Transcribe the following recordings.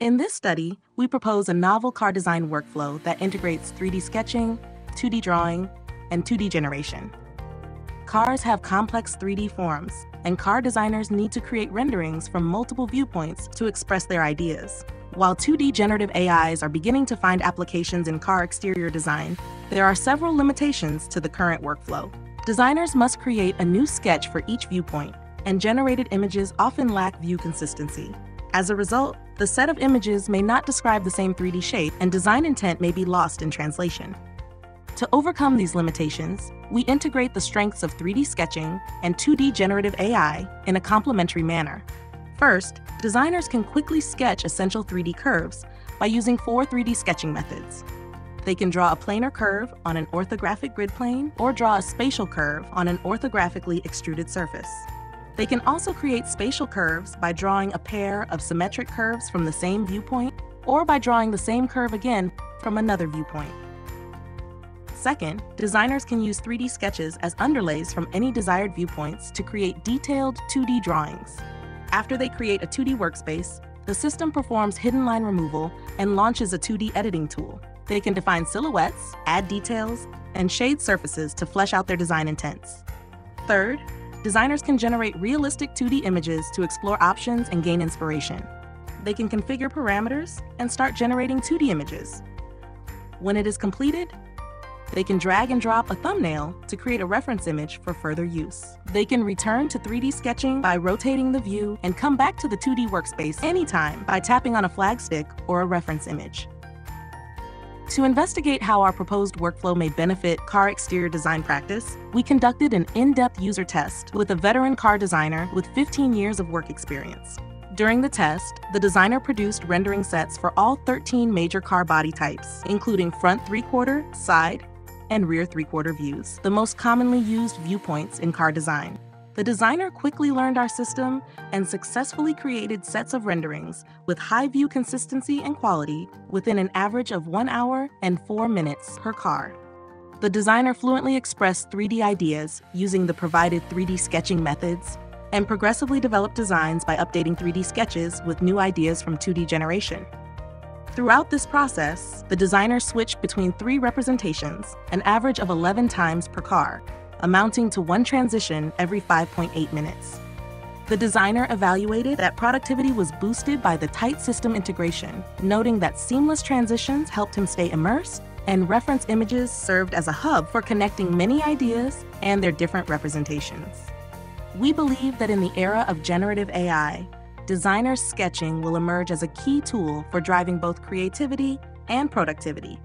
In this study, we propose a novel car design workflow that integrates 3D sketching, 2D drawing, and 2D generation. Cars have complex 3D forms, and car designers need to create renderings from multiple viewpoints to express their ideas. While 2D generative AIs are beginning to find applications in car exterior design, there are several limitations to the current workflow. Designers must create a new sketch for each viewpoint, and generated images often lack view consistency. As a result, the set of images may not describe the same 3D shape, and design intent may be lost in translation. To overcome these limitations, we integrate the strengths of 3D sketching and 2D generative AI in a complementary manner. First, designers can quickly sketch essential 3D curves by using four 3D sketching methods. They can draw a planar curve on an orthographic grid plane or draw a spatial curve on an orthographically extruded surface. They can also create spatial curves by drawing a pair of symmetric curves from the same viewpoint or by drawing the same curve again from another viewpoint. Second, designers can use 3D sketches as underlays from any desired viewpoints to create detailed 2D drawings. After they create a 2D workspace, the system performs hidden line removal and launches a 2D editing tool. They can define silhouettes, add details, and shade surfaces to flesh out their design intents. Third, designers can generate realistic 2D images to explore options and gain inspiration. They can configure parameters and start generating 2D images. When it is completed, they can drag and drop a thumbnail to create a reference image for further use. They can return to 3D sketching by rotating the view and come back to the 2D workspace anytime by tapping on a flag stick or a reference image. To investigate how our proposed workflow may benefit car exterior design practice, we conducted an in-depth user test with a veteran car designer with 15 years of work experience. During the test, the designer produced rendering sets for all 13 major car body types, including front three-quarter, side, and rear three-quarter views, the most commonly used viewpoints in car design. The designer quickly learned our system and successfully created sets of renderings with high view consistency and quality within an average of 1 hour and 4 minutes per car. The designer fluently expressed 3D ideas using the provided 3D sketching methods and progressively developed designs by updating 3D sketches with new ideas from 2D generation. Throughout this process, the designer switched between three representations, an average of 11 times per car, amounting to one transition every 5.8 minutes. The designer evaluated that productivity was boosted by the tight system integration, noting that seamless transitions helped him stay immersed and reference images served as a hub for connecting many ideas and their different representations. We believe that in the era of generative AI, designer sketching will emerge as a key tool for driving both creativity and productivity.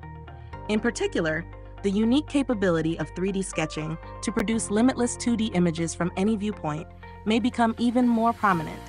In particular, the unique capability of 3D sketching to produce limitless 2D images from any viewpoint may become even more prominent